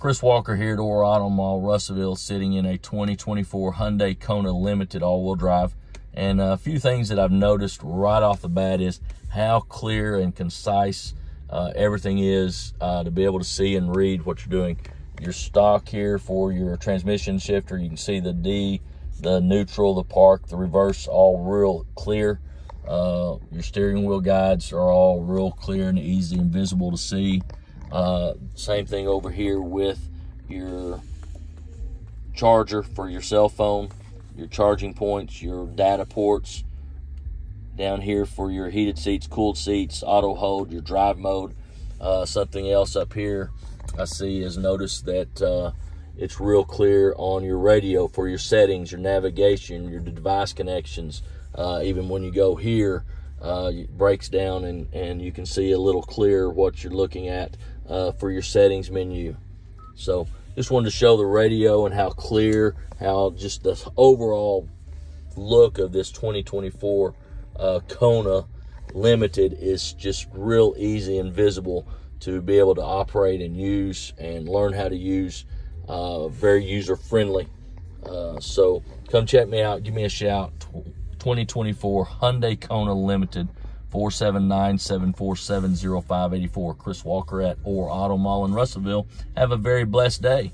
Chris Walker here at Ore Auto Mall, Russellville, sitting in a 2024 Hyundai Kona Limited all-wheel drive. And a few things that I've noticed right off the bat is how clear and concise uh, everything is uh, to be able to see and read what you're doing. Your stock here for your transmission shifter, you can see the D, the neutral, the park, the reverse, all real clear. Uh, your steering wheel guides are all real clear and easy and visible to see. Uh, same thing over here with your charger for your cell phone, your charging points, your data ports. Down here for your heated seats, cooled seats, auto hold, your drive mode. Uh, something else up here I see is notice that uh, it's real clear on your radio for your settings, your navigation, your device connections. Uh, even when you go here, uh, it breaks down and, and you can see a little clear what you're looking at uh, for your settings menu. So just wanted to show the radio and how clear, how just the overall look of this 2024 uh, Kona Limited is just real easy and visible to be able to operate and use and learn how to use. Uh, very user friendly. Uh, so come check me out. Give me a shout. 2024 Hyundai Kona Limited. 479-747-0584. Chris Walker at Ore Auto Mall in Russellville. Have a very blessed day.